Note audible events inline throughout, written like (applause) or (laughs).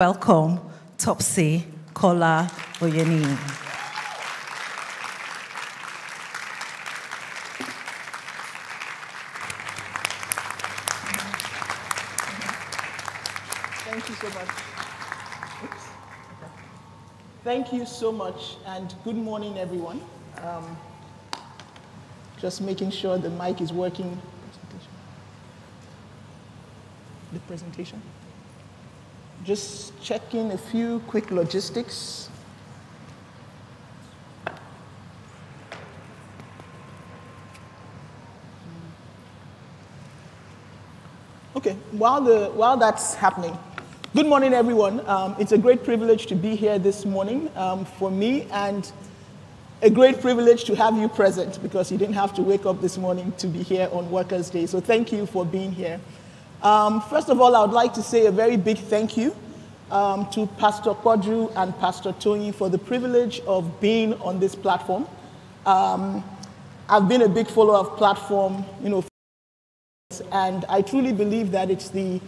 Welcome, Topsy Kola Oyeni. Thank you so much. Thank you so much, and good morning, everyone. Um, just making sure the mic is working. The presentation. Just checking a few quick logistics. Okay, while, the, while that's happening, good morning, everyone. Um, it's a great privilege to be here this morning um, for me, and a great privilege to have you present because you didn't have to wake up this morning to be here on Workers' Day. So thank you for being here. Um, first of all, I would like to say a very big thank you um, to Pastor Poju and Pastor Tony for the privilege of being on this platform. Um, I've been a big follower of platform, you know, and I truly believe that it's the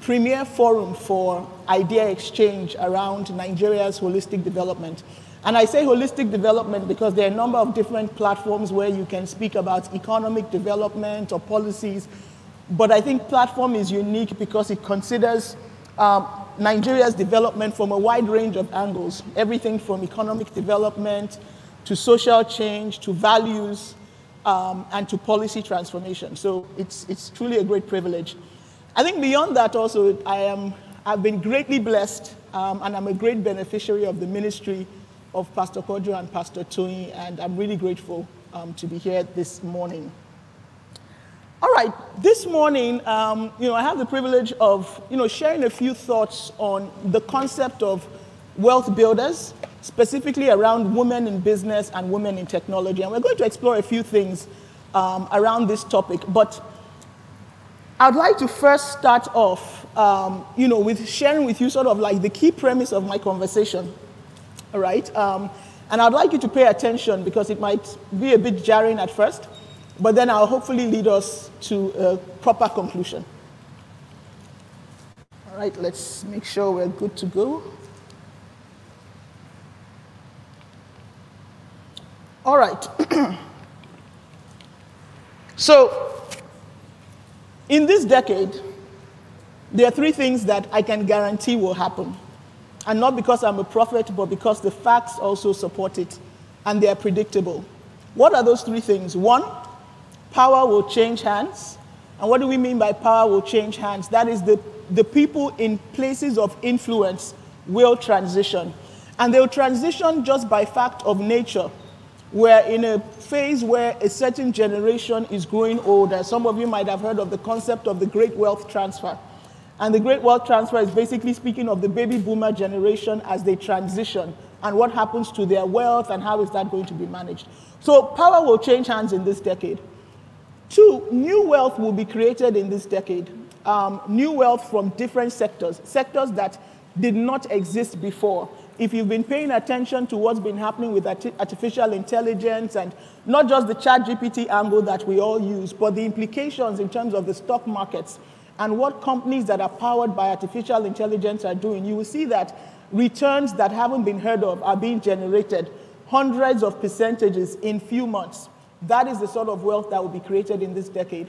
premier forum for idea exchange around Nigeria's holistic development. And I say holistic development because there are a number of different platforms where you can speak about economic development or policies but I think platform is unique because it considers um, Nigeria's development from a wide range of angles, everything from economic development to social change to values um, and to policy transformation. So it's, it's truly a great privilege. I think beyond that also, I am, I've been greatly blessed um, and I'm a great beneficiary of the ministry of Pastor Poju and Pastor Tony, and I'm really grateful um, to be here this morning. All right, this morning, um, you know, I have the privilege of, you know, sharing a few thoughts on the concept of wealth builders, specifically around women in business and women in technology. And we're going to explore a few things um, around this topic. But I'd like to first start off, um, you know, with sharing with you sort of like the key premise of my conversation. All right? Um, and I'd like you to pay attention because it might be a bit jarring at first but then I'll hopefully lead us to a proper conclusion. All right, let's make sure we're good to go. All right. (clears throat) so, in this decade, there are three things that I can guarantee will happen. And not because I'm a prophet, but because the facts also support it and they are predictable. What are those three things? One, power will change hands. And what do we mean by power will change hands? That is, the, the people in places of influence will transition. And they'll transition just by fact of nature. We're in a phase where a certain generation is growing older. Some of you might have heard of the concept of the great wealth transfer. And the great wealth transfer is basically speaking of the baby boomer generation as they transition and what happens to their wealth and how is that going to be managed. So power will change hands in this decade. Two, new wealth will be created in this decade. Um, new wealth from different sectors, sectors that did not exist before. If you've been paying attention to what's been happening with artificial intelligence and not just the chat GPT angle that we all use, but the implications in terms of the stock markets and what companies that are powered by artificial intelligence are doing, you will see that returns that haven't been heard of are being generated, hundreds of percentages in few months. That is the sort of wealth that will be created in this decade.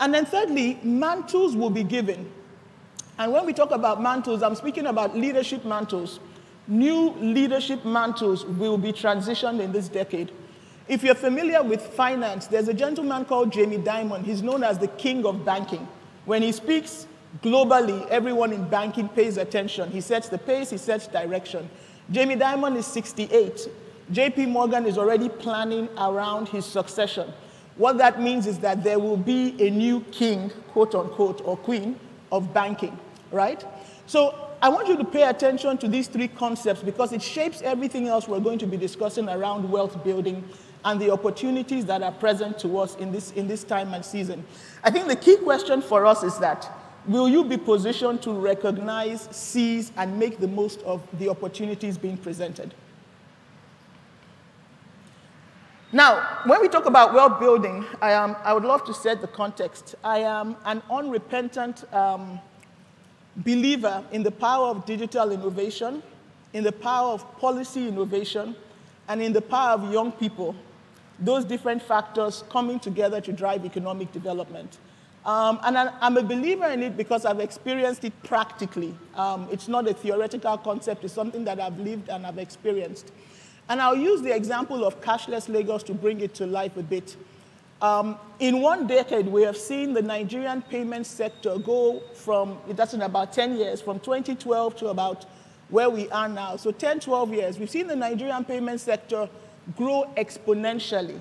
And then, thirdly, mantles will be given. And when we talk about mantles, I'm speaking about leadership mantles. New leadership mantles will be transitioned in this decade. If you're familiar with finance, there's a gentleman called Jamie Dimon. He's known as the king of banking. When he speaks globally, everyone in banking pays attention. He sets the pace, he sets direction. Jamie Dimon is 68. JP Morgan is already planning around his succession. What that means is that there will be a new king, quote unquote, or queen of banking, right? So I want you to pay attention to these three concepts because it shapes everything else we're going to be discussing around wealth building and the opportunities that are present to us in this, in this time and season. I think the key question for us is that will you be positioned to recognize, seize, and make the most of the opportunities being presented? Now, when we talk about wealth building, I, am, I would love to set the context. I am an unrepentant um, believer in the power of digital innovation, in the power of policy innovation, and in the power of young people, those different factors coming together to drive economic development. Um, and I, am a believer in it because I've experienced it practically. Um, it's not a theoretical concept, it's something that I've lived and I've experienced. And I'll use the example of cashless Lagos to bring it to life a bit. Um, in one decade, we have seen the Nigerian payment sector go from, that's in about 10 years, from 2012 to about where we are now. So 10, 12 years, we've seen the Nigerian payment sector grow exponentially.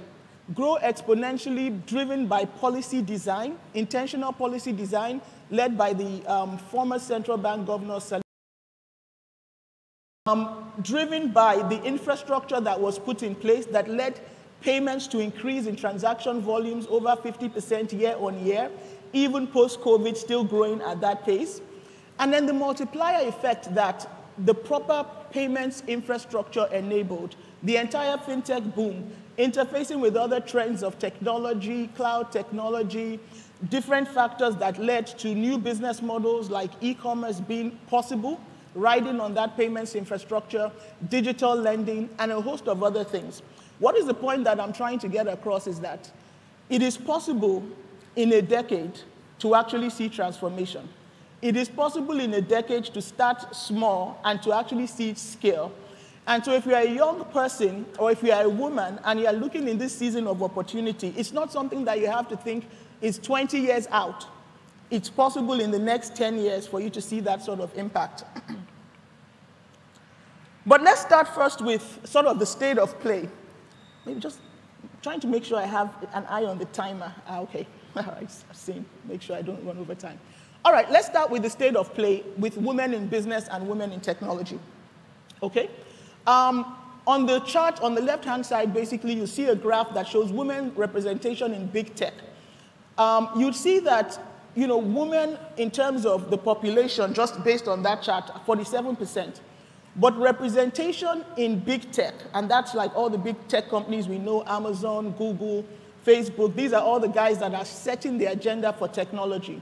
Grow exponentially driven by policy design, intentional policy design, led by the um, former central bank governor, um, driven by the infrastructure that was put in place that led payments to increase in transaction volumes over 50% year on year, even post COVID, still growing at that pace. And then the multiplier effect that the proper payments infrastructure enabled, the entire fintech boom, interfacing with other trends of technology, cloud technology, different factors that led to new business models like e commerce being possible, riding on that payments infrastructure, digital lending, and a host of other things. What is the point that I'm trying to get across is that it is possible in a decade to actually see transformation. It is possible in a decade to start small and to actually see scale. And so if you're a young person or if you're a woman and you're looking in this season of opportunity, it's not something that you have to think is 20 years out. It's possible in the next 10 years for you to see that sort of impact. (clears throat) but let's start first with sort of the state of play. Maybe just trying to make sure I have an eye on the timer. Ah, okay, (laughs) I've seen. Make sure I don't run over time. All right, let's start with the state of play with women in business and women in technology. Okay? Um, on the chart on the left hand side, basically, you see a graph that shows women representation in big tech. Um, you'd see that you know, women in terms of the population, just based on that chart, 47%. But representation in big tech, and that's like all the big tech companies we know Amazon, Google, Facebook, these are all the guys that are setting the agenda for technology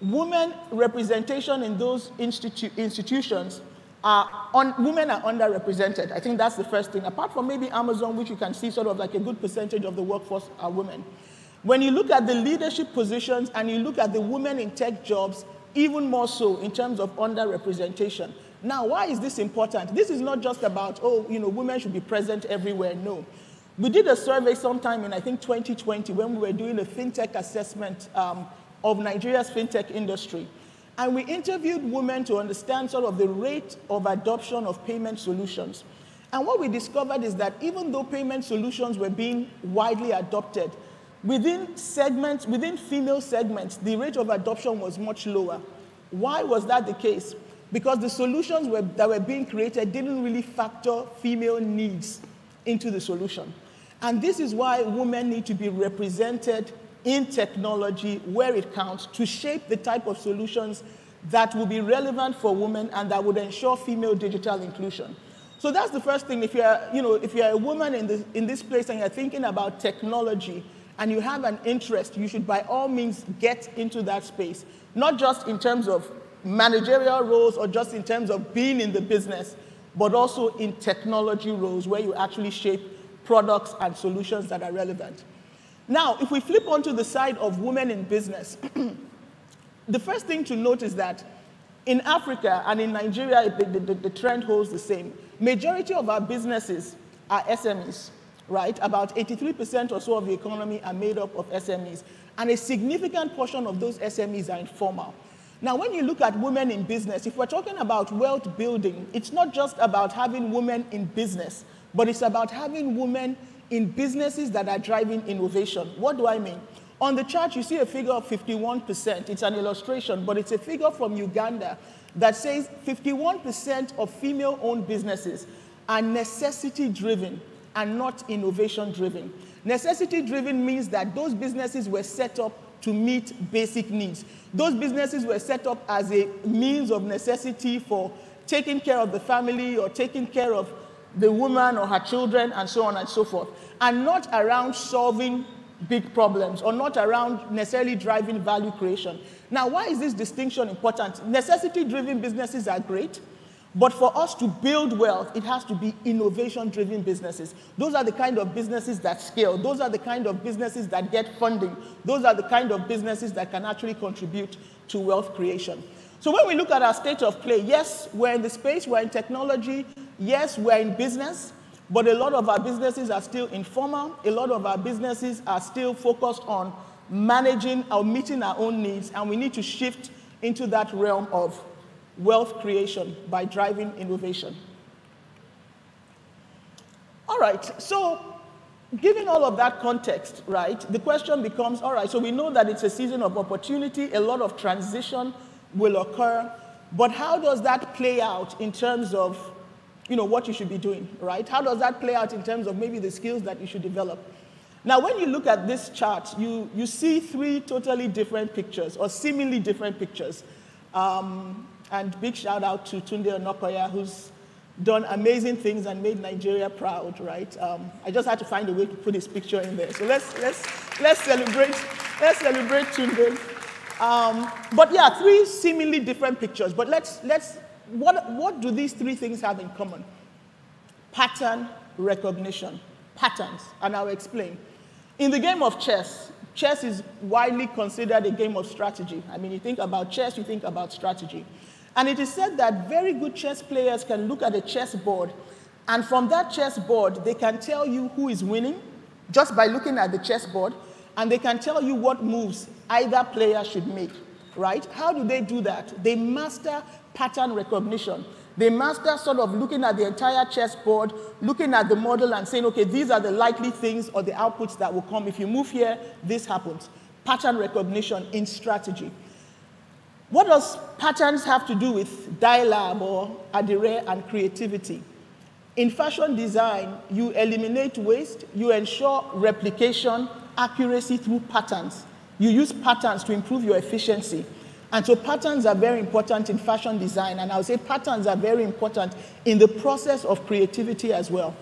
women representation in those institu institutions are on, women are underrepresented. I think that's the first thing. Apart from maybe Amazon, which you can see sort of like a good percentage of the workforce are women. When you look at the leadership positions and you look at the women in tech jobs, even more so in terms of underrepresentation. Now, why is this important? This is not just about, oh, you know, women should be present everywhere. No. We did a survey sometime in, I think, 2020 when we were doing a fintech assessment um, of Nigeria's fintech industry. And we interviewed women to understand sort of the rate of adoption of payment solutions. And what we discovered is that even though payment solutions were being widely adopted, within segments, within female segments, the rate of adoption was much lower. Why was that the case? Because the solutions were, that were being created didn't really factor female needs into the solution. And this is why women need to be represented in technology where it counts to shape the type of solutions that will be relevant for women and that would ensure female digital inclusion. So that's the first thing. If you're, you know, if you're a woman in, the, in this place and you're thinking about technology and you have an interest, you should by all means get into that space. Not just in terms of managerial roles or just in terms of being in the business, but also in technology roles where you actually shape products and solutions that are relevant. Now, if we flip onto the side of women in business, (clears throat) the first thing to note is that in Africa and in Nigeria, the, the, the, trend holds the same. Majority of our businesses are SMEs, right? About 83% or so of the economy are made up of SMEs. And a significant portion of those SMEs are informal. Now, when you look at women in business, if we're talking about wealth building, it's not just about having women in business, but it's about having women in businesses that are driving innovation. What do I mean? On the chart, you see a figure of 51%. It's an illustration, but it's a figure from Uganda that says 51% of female owned businesses are necessity driven and not innovation driven. Necessity driven means that those businesses were set up to meet basic needs. Those businesses were set up as a means of necessity for taking care of the family or taking care of the woman or her children, and so on and so forth, and not around solving big problems or not around necessarily driving value creation. Now, why is this distinction important? Necessity driven businesses are great, but for us to build wealth, it has to be innovation driven businesses. Those are the kind of businesses that scale. Those are the kind of businesses that get funding. Those are the kind of businesses that can actually contribute to wealth creation. So when we look at our state of play, yes, we're in the space, we're in technology, yes, we're in business, but a lot of our businesses are still informal. A lot of our businesses are still focused on managing or meeting our own needs, and we need to shift into that realm of wealth creation by driving innovation. All right, so given all of that context, right, the question becomes all right, so we know that it's a season of opportunity, a lot of transition will occur, but how does that play out in terms of you know, what you should be doing, right? How does that play out in terms of maybe the skills that you should develop? Now, when you look at this chart, you, you see three totally different pictures, or seemingly different pictures. Um, and big shout out to Tunde Onakoya, who's done amazing things and made Nigeria proud, right? Um, I just had to find a way to put his picture in there. So let's, let's, let's celebrate, let's celebrate Tunde. Um, but yeah, three seemingly different pictures. But let's, let's what, what do these three things have in common? Pattern recognition. Patterns, and I'll explain. In the game of chess, chess is widely considered a game of strategy. I mean, you think about chess, you think about strategy. And it is said that very good chess players can look at a chess board, and from that chess board, they can tell you who is winning just by looking at the chess board, and they can tell you what moves either player should make, right? How do they do that? They master pattern recognition. They master sort of looking at the entire chessboard, looking at the model and saying, okay, these are the likely things or the outputs that will come. If you move here, this happens. Pattern recognition in strategy. What does patterns have to do with Dye Lab or Adire and creativity? In fashion design, you eliminate waste, you ensure replication, accuracy through patterns. You use patterns to improve your efficiency. And so patterns are very important in fashion design, and I would say patterns are very important in the process of creativity as well.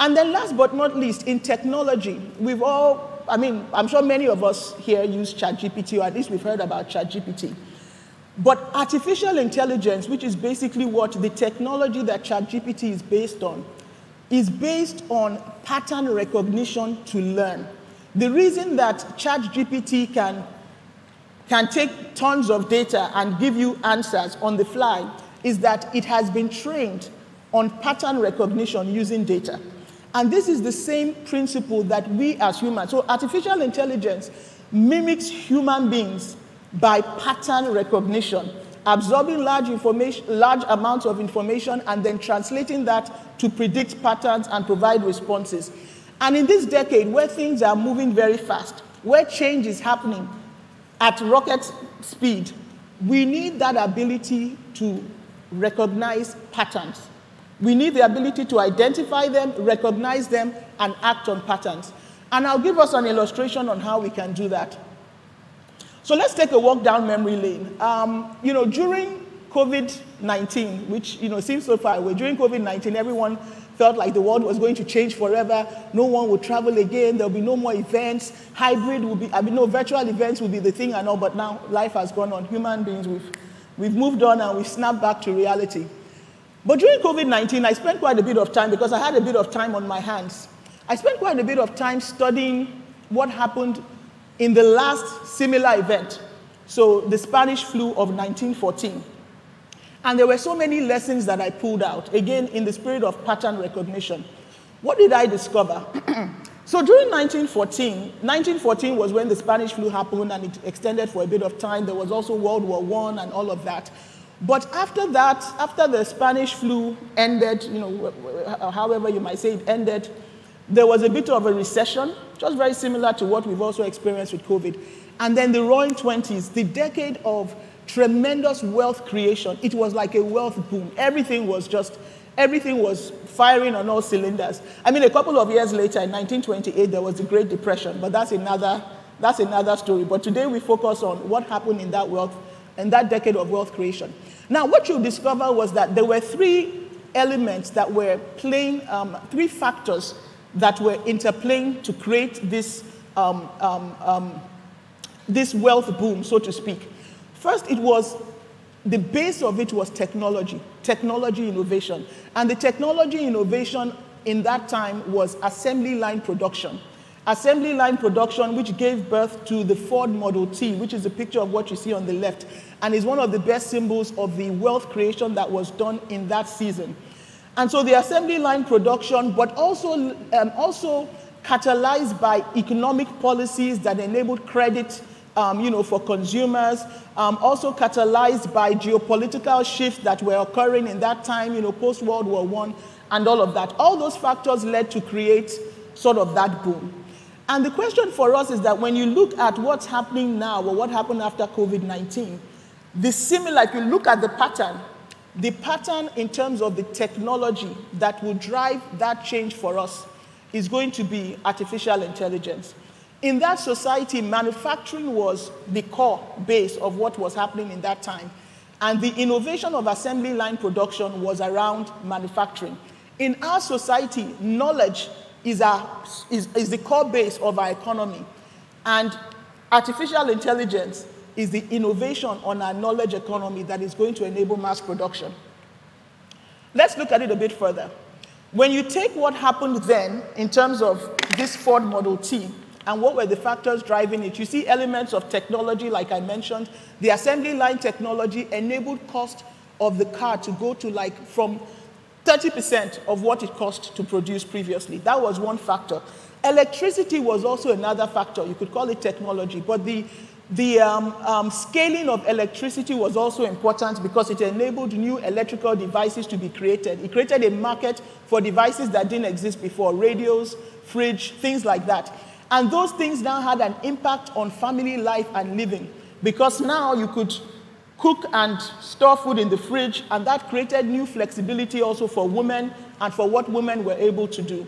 And then last but not least, in technology, we've all, I mean, I'm sure many of us here use ChatGPT, or at least we've heard about ChatGPT. But artificial intelligence, which is basically what the technology that ChatGPT is based on, is based on pattern recognition to learn. The reason that ChatGPT can can take tons of data and give you answers on the fly is that it has been trained on pattern recognition using data. And this is the same principle that we as humans, so artificial intelligence mimics human beings by pattern recognition, absorbing large information, large amounts of information and then translating that to predict patterns and provide responses. And in this decade where things are moving very fast, where change is happening, at rocket speed, we need that ability to recognize patterns. We need the ability to identify them, recognize them, and act on patterns. And I'll give us an illustration on how we can do that. So let's take a walk down memory lane. Um, you know, during COVID-19, which, you know, seems so far away, during COVID-19, everyone felt like the world was going to change forever. No one would travel again. There'll be no more events. Hybrid will be, I mean, no, virtual events will be the thing and all, but now life has gone on. Human beings, we've, we've moved on and we've snapped back to reality. But during COVID 19, I spent quite a bit of time because I had a bit of time on my hands. I spent quite a bit of time studying what happened in the last similar event. So, the Spanish flu of 1914. And there were so many lessons that I pulled out, again, in the spirit of pattern recognition. What did I discover? (clears throat) so during 1914, 1914 was when the Spanish flu happened and it extended for a bit of time. There was also World War I and all of that. But after that, after the Spanish flu ended, you know, however you might say it ended, there was a bit of a recession, just very similar to what we've also experienced with COVID. And then the roaring 20s, the decade of tremendous wealth creation. It was like a wealth boom. Everything was just, everything was firing on all cylinders. I mean, a couple of years later, in 1928, there was the Great Depression, but that's another, that's another story. But today we focus on what happened in that wealth, in that decade of wealth creation. Now, what you discover was that there were three elements that were playing, um, three factors that were interplaying to create this um, um, um, this wealth boom, so to speak. First, it was the base of it was technology, technology innovation. And the technology innovation in that time was assembly line production. Assembly line production, which gave birth to the Ford Model T, which is a picture of what you see on the left, and is one of the best symbols of the wealth creation that was done in that season. And so the assembly line production, but also, um, also catalyzed by economic policies that enabled credit um, you know, for consumers, um, also catalyzed by geopolitical shifts that were occurring in that time, you know, post-World War I, and all of that. All those factors led to create sort of that boom. And the question for us is that when you look at what's happening now or what happened after COVID-19, the similar, if you look at the pattern, the pattern in terms of the technology that will drive that change for us is going to be artificial intelligence. In that society, manufacturing was the core base of what was happening in that time. And the innovation of assembly line production was around manufacturing. In our society, knowledge is, our, is, is the core base of our economy. And artificial intelligence is the innovation on our knowledge economy that is going to enable mass production. Let's look at it a bit further. When you take what happened then in terms of this Ford Model T and what were the factors driving it, you see elements of technology, like I mentioned. The assembly line technology enabled cost of the car to go to like from 30% of what it cost to produce previously. That was one factor. Electricity was also another factor. You could call it technology, but the the um, um, scaling of electricity was also important because it enabled new electrical devices to be created. It created a market for devices that didn't exist before radios, fridge, things like that. And those things now had an impact on family life and living because now you could cook and store food in the fridge, and that created new flexibility also for women and for what women were able to do.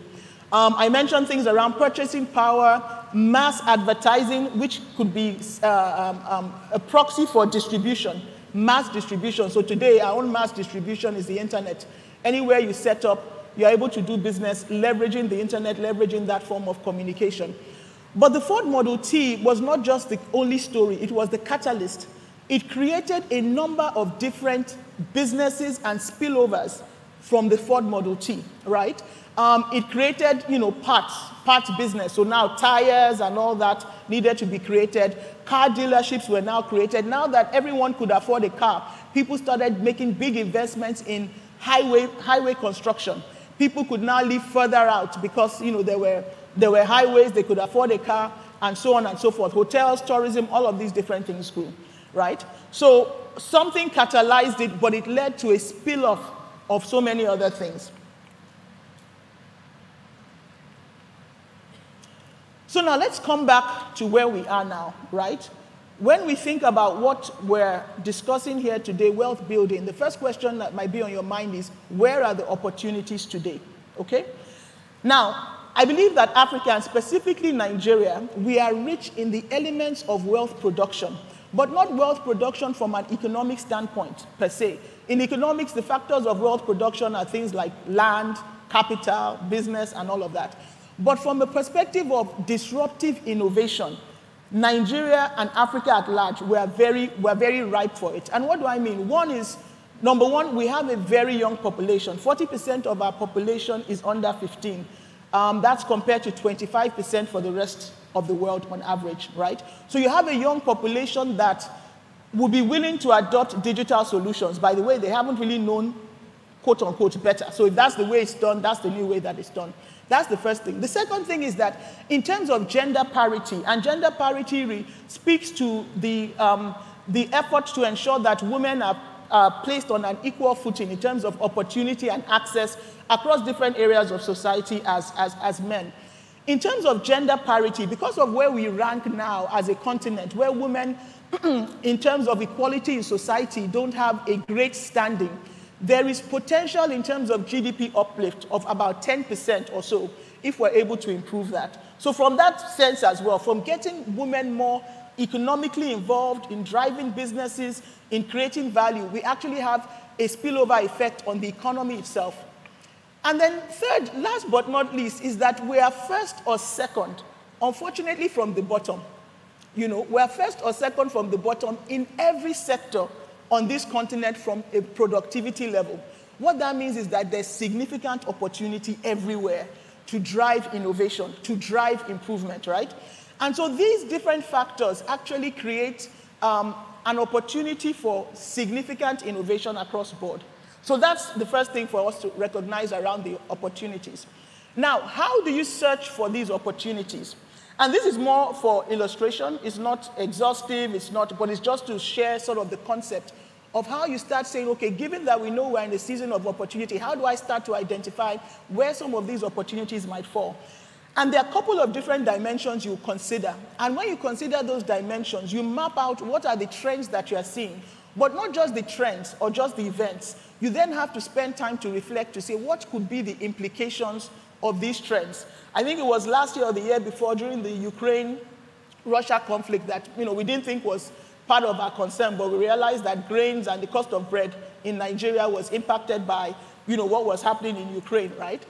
Um, I mentioned things around purchasing power, mass advertising, which could be uh, um, um, a proxy for distribution, mass distribution. So today, our own mass distribution is the internet. Anywhere you set up, you're able to do business leveraging the internet, leveraging that form of communication. But the Ford Model T was not just the only story, it was the catalyst. It created a number of different businesses and spillovers from the Ford Model T, right? Um, it created, you know, parts, parts business. So now tires and all that needed to be created. Car dealerships were now created. Now that everyone could afford a car, people started making big investments in highway, highway construction. People could now live further out because, you know, there were, there were highways, they could afford a car, and so on and so forth. Hotels, tourism, all of these different things grew, right? So something catalyzed it, but it led to a spill off of so many other things. So now let's come back to where we are now, right? When we think about what we're discussing here today, wealth building, the first question that might be on your mind is where are the opportunities today? Okay? Now, I believe that Africa, and specifically Nigeria, we are rich in the elements of wealth production, but not wealth production from an economic standpoint per se. In economics, the factors of wealth production are things like land, capital, business, and all of that. But from the perspective of disruptive innovation, Nigeria and Africa at large were very, were very ripe for it. And what do I mean? One is, number one, we have a very young population. 40% of our population is under 15. Um, that's compared to 25% for the rest of the world on average, right? So you have a young population that will be willing to adopt digital solutions. By the way, they haven't really known, quote unquote, better. So if that's the way it's done, that's the new way that it's done. That's the first thing. The second thing is that in terms of gender parity, and gender parity speaks to the, um, the effort to ensure that women are, are placed on an equal footing in terms of opportunity and access across different areas of society as, as, as men. In terms of gender parity, because of where we rank now as a continent, where women, (clears throat) in terms of equality in society, don't have a great standing, there is potential in terms of GDP uplift of about 10% or so if we're able to improve that. So, from that sense as well, from getting women more economically involved in driving businesses, in creating value, we actually have a spillover effect on the economy itself. And then, third, last but not least, is that we are first or second unfortunately, from the bottom. You know, we're first or second from the bottom in every sector on this continent from a productivity level. What that means is that there's significant opportunity everywhere to drive innovation, to drive improvement, right? And so these different factors actually create um, an opportunity for significant innovation across board. So that's the first thing for us to recognize around the opportunities. Now, how do you search for these opportunities? And this is more for illustration. It's not exhaustive, it's not, but it's just to share sort of the concept of how you start saying, okay, given that we know we're in the season of opportunity, how do I start to identify where some of these opportunities might fall? And there are a couple of different dimensions you consider. And when you consider those dimensions, you map out what are the trends that you are seeing. But not just the trends or just the events. You then have to spend time to reflect to say what could be the implications of these trends. I think it was last year or the year before during the Ukraine Russia conflict that you know, we didn't think was part of our concern, but we realized that grains and the cost of bread in Nigeria was impacted by you know, what was happening in Ukraine, right?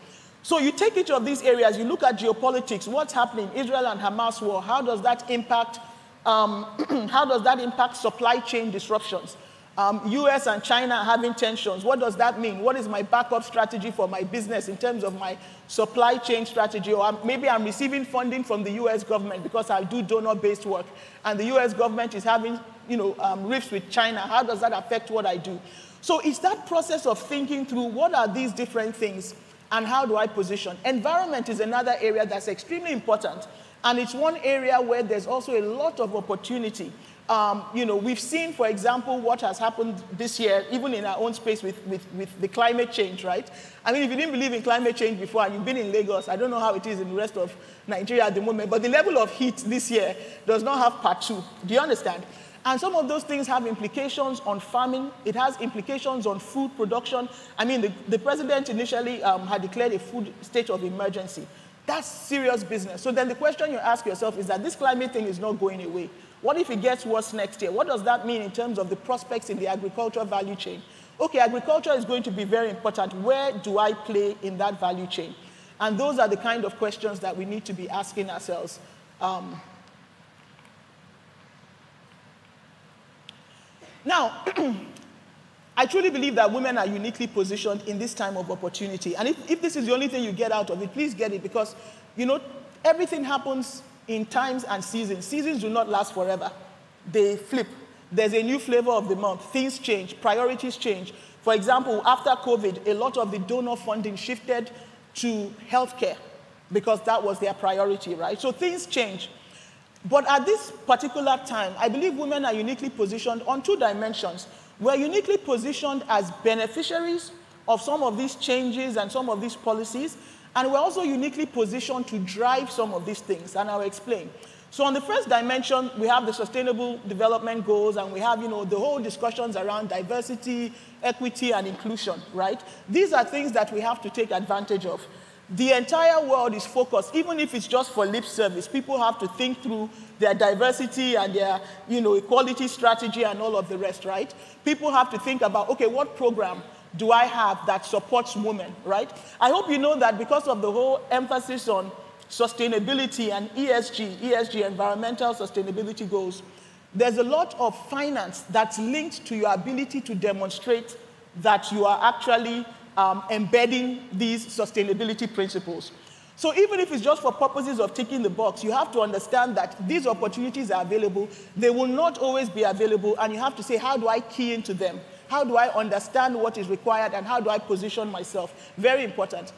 So you take each of these areas, you look at geopolitics, what's happening, Israel and Hamas war, how does that impact, um, (clears throat) how does that impact supply chain disruptions? Um, US and China having tensions, what does that mean? What is my backup strategy for my business in terms of my supply chain strategy? Or maybe I'm receiving funding from the US government because I do donor-based work, and the US government is having you know, um, rifts with China. How does that affect what I do? So it's that process of thinking through what are these different things and how do I position? Environment is another area that's extremely important. And it's one area where there's also a lot of opportunity. Um, you know, we've seen, for example, what has happened this year, even in our own space with, with, with the climate change, right? I mean, if you didn't believe in climate change before and you've been in Lagos, I don't know how it is in the rest of Nigeria at the moment, but the level of heat this year does not have part two. Do you understand? And some of those things have implications on farming. It has implications on food production. I mean, the, the president initially um, had declared a food state of emergency. That's serious business. So then the question you ask yourself is that this climate thing is not going away. What if it gets worse next year? What does that mean in terms of the prospects in the agricultural value chain? Okay, agriculture is going to be very important. Where do I play in that value chain? And those are the kind of questions that we need to be asking ourselves. Um, (clears throat) Now, (clears throat) I truly believe that women are uniquely positioned in this time of opportunity. And if, if this is the only thing you get out of it, please get it because, you know, everything happens in times and seasons. Seasons do not last forever, they flip. There's a new flavor of the month. Things change, priorities change. For example, after COVID, a lot of the donor funding shifted to healthcare because that was their priority, right? So things change. But at this particular time, I believe women are uniquely positioned on two dimensions. We're uniquely positioned as beneficiaries of some of these changes and some of these policies, and we're also uniquely positioned to drive some of these things, and I'll explain. So on the first dimension, we have the sustainable development goals, and we have, you know, the whole discussions around diversity, equity, and inclusion, right? These are things that we have to take advantage of. The entire world is focused, even if it's just for lip service. People have to think through their diversity and their you know, equality strategy and all of the rest, right? People have to think about, okay, what program do I have that supports women, right? I hope you know that because of the whole emphasis on sustainability and ESG, ESG, environmental sustainability goals, there's a lot of finance that's linked to your ability to demonstrate that you are actually um, embedding these sustainability principles. So even if it's just for purposes of ticking the box, you have to understand that these opportunities are available. They will not always be available, and you have to say, how do I key into them? How do I understand what is required, and how do I position myself? Very important.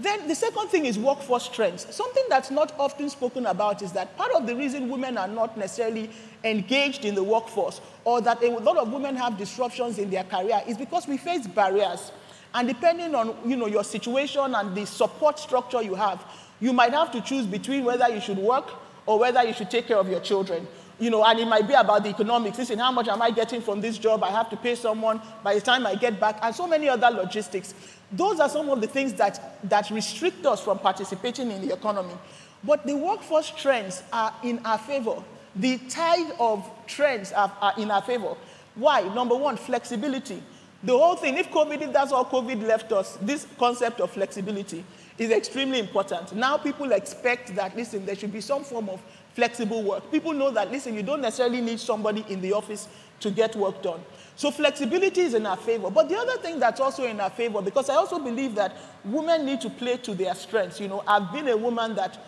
Then the second thing is workforce trends. Something that's not often spoken about is that part of the reason women are not necessarily engaged in the workforce or that a lot of women have disruptions in their career is because we face barriers. And depending on you know, your situation and the support structure you have, you might have to choose between whether you should work or whether you should take care of your children. You know, and it might be about the economics. Listen, how much am I getting from this job? I have to pay someone by the time I get back, and so many other logistics. Those are some of the things that, that restrict us from participating in the economy. But the workforce trends are in our favor. The tide of trends are, are in our favor. Why? Number one, flexibility. The whole thing, if COVID, if that's all COVID left us, this concept of flexibility is extremely important. Now people expect that, listen, there should be some form of flexible work. People know that, listen, you don't necessarily need somebody in the office to get work done. So flexibility is in our favor. But the other thing that's also in our favor, because I also believe that women need to play to their strengths. You know, I've been a woman that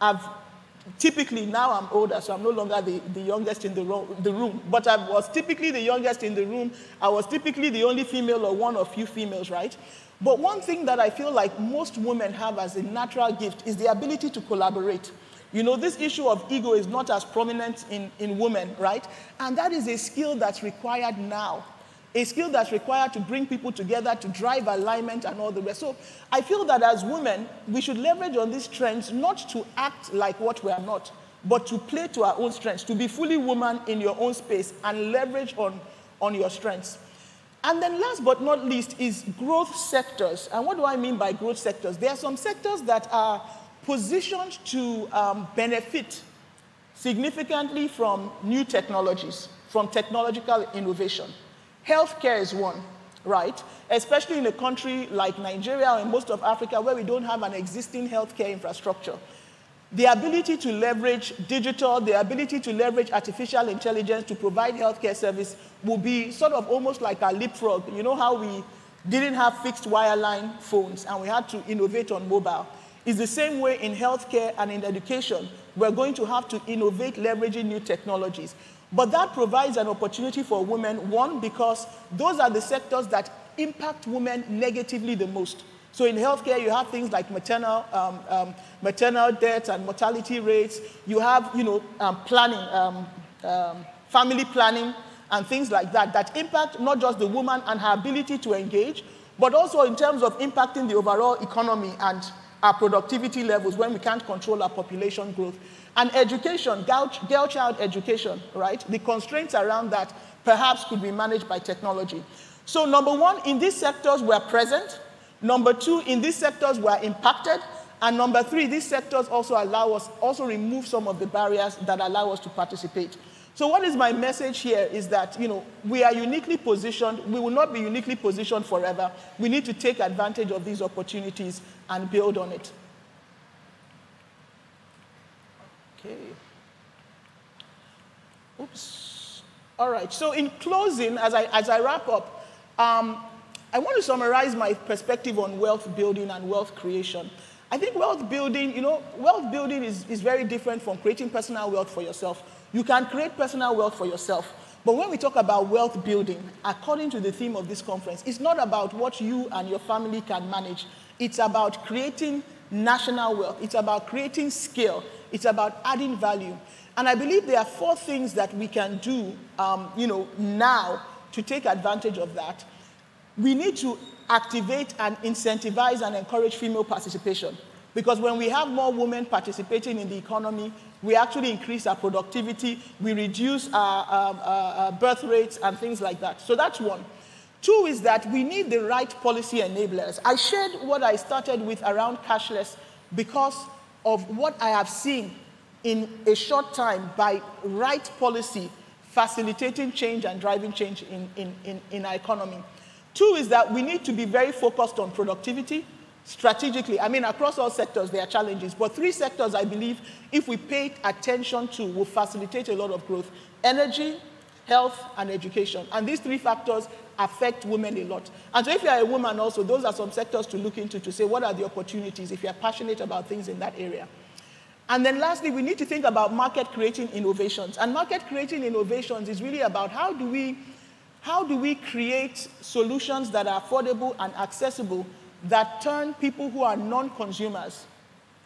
I've typically now I'm older, so I'm no longer the, the youngest in the, ro- the room. But I was typically the youngest in the room. I was typically the only female or one of few females, right? But one thing that I feel like most women have as a natural gift is the ability to collaborate. You know, this issue of ego is not as prominent in, in women, right? And that is a skill that's required now. A skill that's required to bring people together, to drive alignment and all the rest. So I feel that as women, we should leverage on these trends not to act like what we are not, but to play to our own strengths, to be fully woman in your own space and leverage on, on your strengths. And then last but not least is growth sectors. And what do I mean by growth sectors? There are some sectors that are positioned to um, benefit significantly from new technologies, from technological innovation. Healthcare is one, right? Especially in a country like Nigeria or in most of Africa where we don't have an existing healthcare infrastructure. The ability to leverage digital, the ability to leverage artificial intelligence to provide healthcare service will be sort of almost like a leapfrog. You know how we didn't have fixed wireline phones and we had to innovate on mobile. It's the same way in healthcare and in education. We're going to have to innovate leveraging new technologies. But that provides an opportunity for women, one, because those are the sectors that impact women negatively the most. So in healthcare, you have things like maternal, um, um, maternal deaths and mortality rates. You have, you know, um, planning, um, um, family planning, and things like that that impact not just the woman and her ability to engage, but also in terms of impacting the overall economy and our productivity levels when we can't control our population growth. And education, girl, child education, right? The constraints around that perhaps could be managed by technology. So, number one, in these sectors, we're present. Number two, in these sectors, we're impacted. And number three, these sectors also allow us, also remove some of the barriers that allow us to participate. So what is my message here is that, you know, we are uniquely positioned. We will not be uniquely positioned forever. We need to take advantage of these opportunities and build on it. Okay. Oops. All right. So in closing, as I, as I wrap up, um, I want to summarize my perspective on wealth building and wealth creation. I think wealth building, you know, wealth building is, is very different from creating personal wealth for yourself. You can create personal wealth for yourself. But when we talk about wealth building, according to the theme of this conference, it's not about what you and your family can manage. It's about creating national wealth. It's about creating skill. It's about adding value. And I believe there are four things that we can do, um, you know, now to take advantage of that. We need to activate and incentivize and encourage female participation. Because when we have more women participating in the economy, we actually increase our productivity, we reduce our, um, our, birth rates and things like that. So that's one. Two is that we need the right policy enablers. I shared what I started with around cashless because of what I have seen in a short time by right policy facilitating change and driving change in, in, in, in our economy. Two is that we need to be very focused on productivity strategically. I mean, across all sectors, there are challenges, but three sectors I believe, if we pay attention to, will facilitate a lot of growth energy, health, and education. And these three factors affect women a lot. And so, if you're a woman, also, those are some sectors to look into to say what are the opportunities if you're passionate about things in that area. And then lastly, we need to think about market creating innovations. And market creating innovations is really about how do we how do we create solutions that are affordable and accessible that turn people who are non-consumers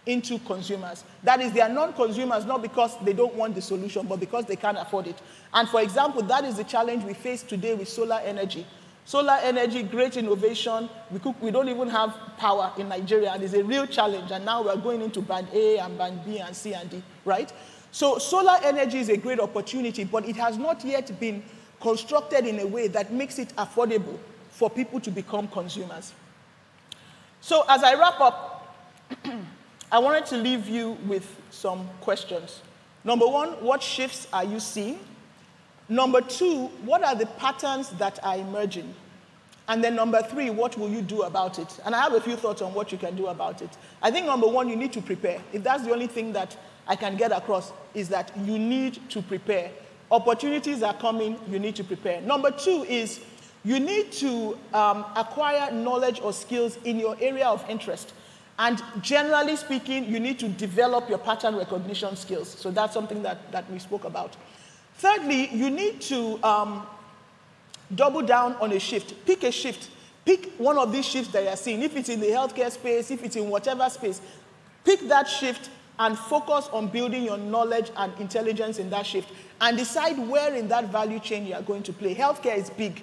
into consumers. That is, they are non-consumers not because they don't want the solution, but because they can't afford it. And for example, that is the challenge we face today with solar energy. Solar energy, great innovation. We, could, we don't even have power in Nigeria, and it's a real challenge. And now we're going into band A and band B and C and D, right? So solar energy is a great opportunity, but it has not yet been constructed in a way that makes it affordable for people to become consumers. So, as I wrap up, (clears throat) I wanted to leave you with some questions. Number one, what shifts are you seeing? Number two, what are the patterns that are emerging? And then number three, what will you do about it? And I have a few thoughts on what you can do about it. I think number one, you need to prepare. If that's the only thing that I can get across, is that you need to prepare. Opportunities are coming, you need to prepare. Number two is you need to um, acquire knowledge or skills in your area of interest. And generally speaking, you need to develop your pattern recognition skills. So that's something that, that we spoke about. Thirdly, you need to um, double down on a shift. Pick a shift. Pick one of these shifts that you're seeing. If it's in the healthcare space, if it's in whatever space, pick that shift and focus on building your knowledge and intelligence in that shift and decide where in that value chain you are going to play. Healthcare is big.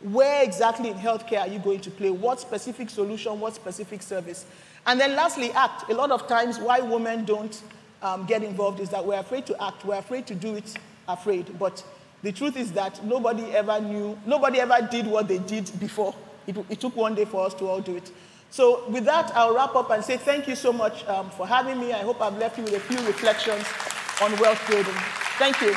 Where exactly in healthcare are you going to play? What specific solution, what specific service? And then lastly, act. A lot of times, why women don't um, get involved is that we're afraid to act. We're afraid to do it, afraid. But the truth is that nobody ever knew, nobody ever did what they did before. It, it took one day for us to all do it. So, with that, I'll wrap up and say thank you so much um, for having me. I hope I've left you with a few reflections on wealth building. Thank you.